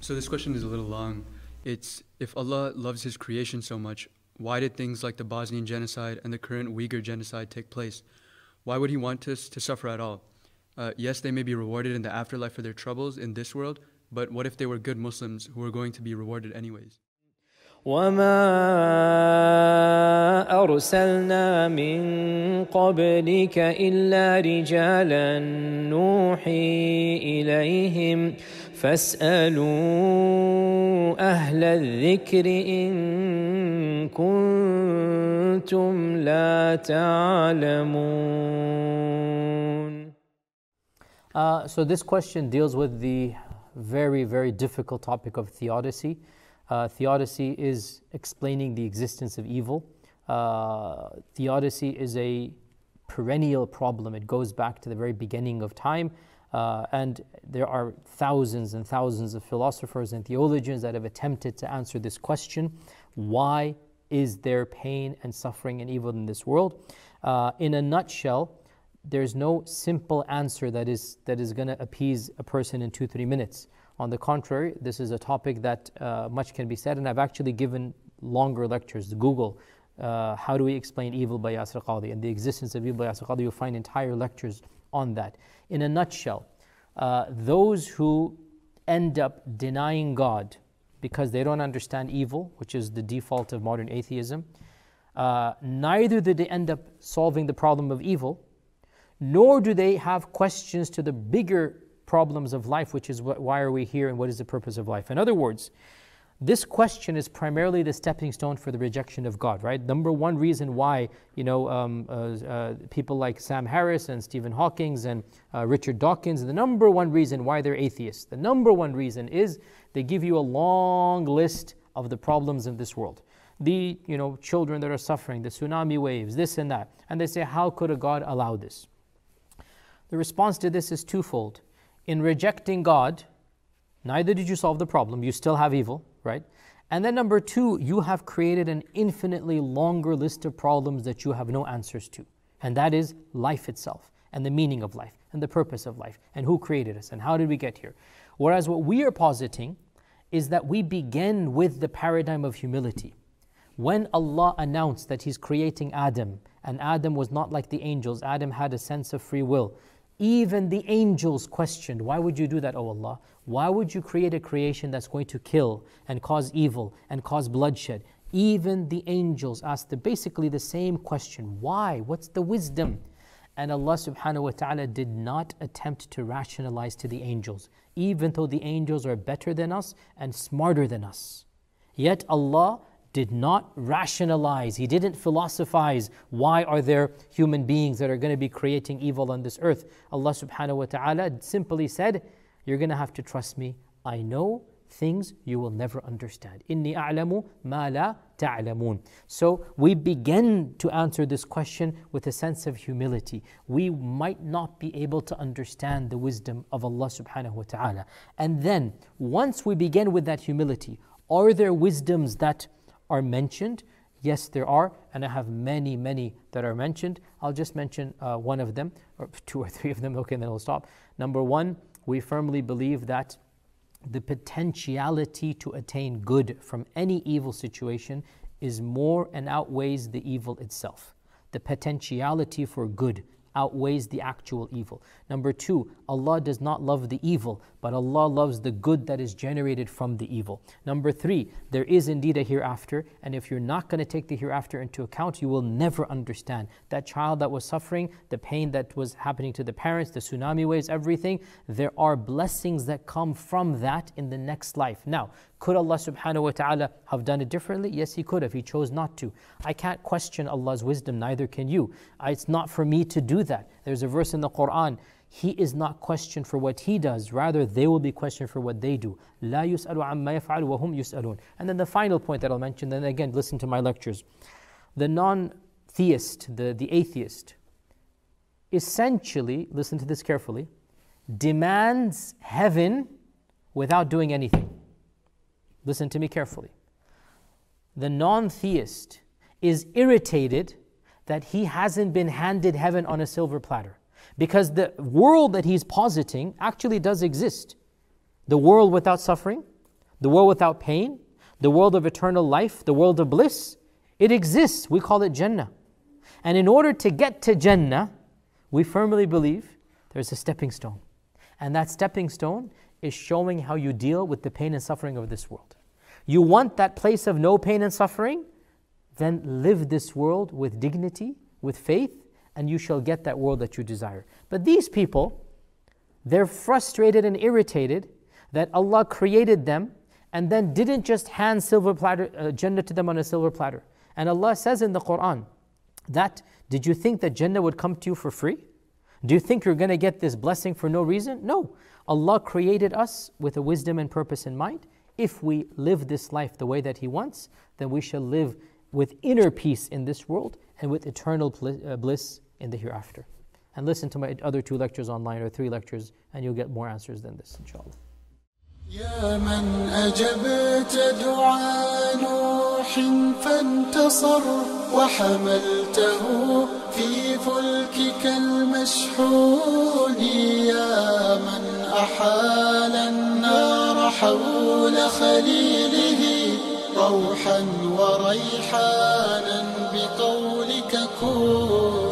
So this question is a little long. It's if Allah loves His creation so much, why did things like the Bosnian genocide and the current Uyghur genocide take place? Why would He want us to suffer at all? Uh, yes, they may be rewarded in the afterlife for their troubles in this world, but what if they were good Muslims who were going to be rewarded anyways? وما أرسلنا من قبلك إلا رجالا نوحي إليهم فاسألوا أهل الذكر إن كنتم لا تعلمون Uh, so this question deals with the very, very difficult topic of theodicy. Uh, theodicy is explaining the existence of evil. Uh, theodicy is a perennial problem. It goes back to the very beginning of time. Uh, and there are thousands and thousands of philosophers and theologians that have attempted to answer this question why is there pain and suffering and evil in this world? Uh, in a nutshell, there's no simple answer that is, that is going to appease a person in two, three minutes. On the contrary, this is a topic that uh, much can be said, and I've actually given longer lectures. Google, uh, How Do We Explain Evil by Yasir Qadhi, and the existence of evil by Yasir Qadhi, you'll find entire lectures on that. In a nutshell, uh, those who end up denying God because they don't understand evil, which is the default of modern atheism, uh, neither do they end up solving the problem of evil, nor do they have questions to the bigger problems of life, which is what, why are we here and what is the purpose of life. In other words, this question is primarily the stepping stone for the rejection of God, right? Number one reason why, you know, um, uh, uh, people like Sam Harris and Stephen Hawkins and uh, Richard Dawkins, the number one reason why they're atheists, the number one reason is they give you a long list of the problems of this world. The, you know, children that are suffering, the tsunami waves, this and that. And they say, how could a God allow this? The response to this is twofold. In rejecting God, neither did you solve the problem, you still have evil, right? And then number two, you have created an infinitely longer list of problems that you have no answers to. And that is life itself, and the meaning of life, and the purpose of life, and who created us, and how did we get here. Whereas what we are positing is that we begin with the paradigm of humility. When Allah announced that He's creating Adam, and Adam was not like the angels, Adam had a sense of free will. Even the angels questioned, Why would you do that, O Allah? Why would you create a creation that's going to kill and cause evil and cause bloodshed? Even the angels asked the, basically the same question Why? What's the wisdom? And Allah subhanahu wa ta'ala did not attempt to rationalize to the angels, even though the angels are better than us and smarter than us. Yet Allah did not rationalize, he didn't philosophize why are there human beings that are going to be creating evil on this earth. Allah subhanahu wa ta'ala simply said, You're going to have to trust me. I know things you will never understand. Inni a'lamu ma la ta'lamun. So we begin to answer this question with a sense of humility. We might not be able to understand the wisdom of Allah subhanahu wa ta'ala. And then once we begin with that humility, are there wisdoms that are mentioned? Yes, there are, and I have many, many that are mentioned. I'll just mention uh, one of them, or two or three of them, okay, and then we'll stop. Number one, we firmly believe that the potentiality to attain good from any evil situation is more and outweighs the evil itself. The potentiality for good outweighs the actual evil. Number two, Allah does not love the evil, but Allah loves the good that is generated from the evil. Number three, there is indeed a hereafter, and if you're not going to take the hereafter into account, you will never understand. That child that was suffering, the pain that was happening to the parents, the tsunami waves, everything, there are blessings that come from that in the next life. Now, could Allah subhanahu wa ta'ala have done it differently? Yes, He could have. He chose not to. I can't question Allah's wisdom, neither can you. It's not for me to do that. There's a verse in the Quran. He is not questioned for what he does, rather, they will be questioned for what they do. لا يسأل عما يفعل وهم يسألون. And then the final point that I'll mention, then again, listen to my lectures. The non theist, the, the atheist, essentially, listen to this carefully, demands heaven without doing anything. Listen to me carefully. The non theist is irritated that he hasn't been handed heaven on a silver platter. Because the world that he's positing actually does exist. The world without suffering, the world without pain, the world of eternal life, the world of bliss. It exists. We call it Jannah. And in order to get to Jannah, we firmly believe there's a stepping stone. And that stepping stone is showing how you deal with the pain and suffering of this world. You want that place of no pain and suffering? Then live this world with dignity, with faith, and you shall get that world that you desire. But these people, they're frustrated and irritated that Allah created them and then didn't just hand silver platter, uh, Jannah to them on a silver platter. And Allah says in the Quran that, did you think that Jannah would come to you for free? Do you think you're going to get this blessing for no reason? No. Allah created us with a wisdom and purpose in mind If we live this life the way that He wants, then we shall live with inner peace in this world and with eternal uh, bliss in the hereafter. And listen to my other two lectures online or three lectures, and you'll get more answers than this, inshallah. يا من أجبت دعاء نوح فانتصر وحملته في فلكك المشحون يا من أحال النار حول خليله روحا وريحانا بقولك كون